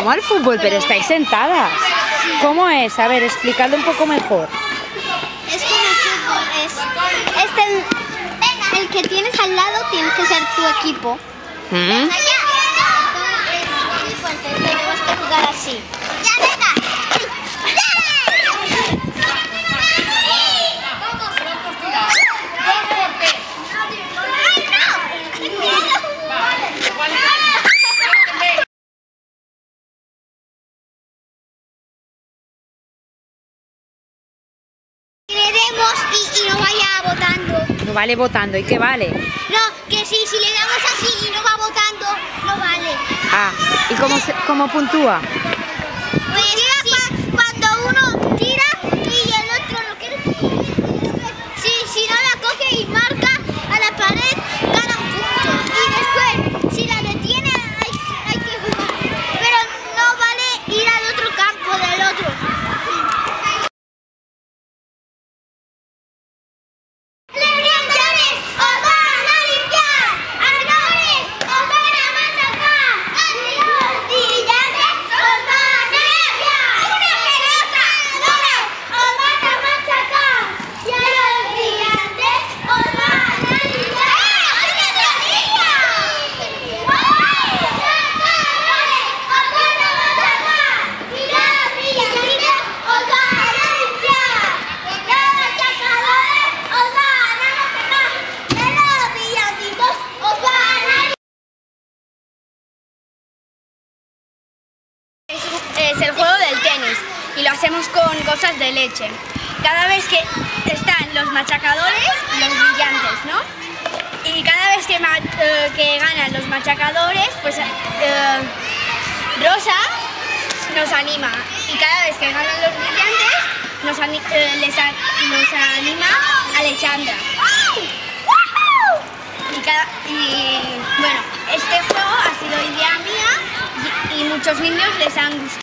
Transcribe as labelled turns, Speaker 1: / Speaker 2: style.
Speaker 1: como al fútbol, pero estáis sentadas. ¿Cómo es? A ver, explicadlo un poco mejor.
Speaker 2: Es como el fútbol, es este, el que tienes al lado tienes que ser tu equipo.
Speaker 1: ¿Mm?
Speaker 2: Entonces, tenemos que jugar así. Ya y, y no vaya votando.
Speaker 1: No vale votando. ¿Y qué vale?
Speaker 2: No, que sí, si le damos así y no va votando, no vale.
Speaker 1: Ah, ¿y cómo, se- cómo puntúa?
Speaker 2: Pues sí, cuando uno tira y el otro lo quiere. Sí, si no la coge y marca a la pared, gana un punto. Y después, si la detiene, hay, hay que jugar. Pero no vale ir al otro campo del otro. ¡Limpiadores! ¡Os van a limpiar! ¡Ardores! ¡Os van a machacar! ¡Los brillantes! ¡Os van a limpiar! ¡Una pelota! ¡Dura! ¡Os van a machacar! ¡Y a los brillantes! ¡Os van a limpiar! ¡Una tortilla! ¡Os van a machacar! ¡Y los brillantes! ¡Os van a limpiar! ¡Los sacadores! ¡Os van a machacar! ¡Y los brillantitos! ¡Os van a
Speaker 3: Es, el juego del tenis y lo hacemos con cosas de leche. Cada vez que están los machacadores y los brillantes, ¿no? Y cada vez que, eh, que ganan los machacadores, pues eh, Rosa nos anima. Y cada vez que ganan los brillantes, nos, ani- eh, les a- nos anima Alexandra. Y, y, bueno, este juego ha sido idea mía y, y muchos niños les han gustado.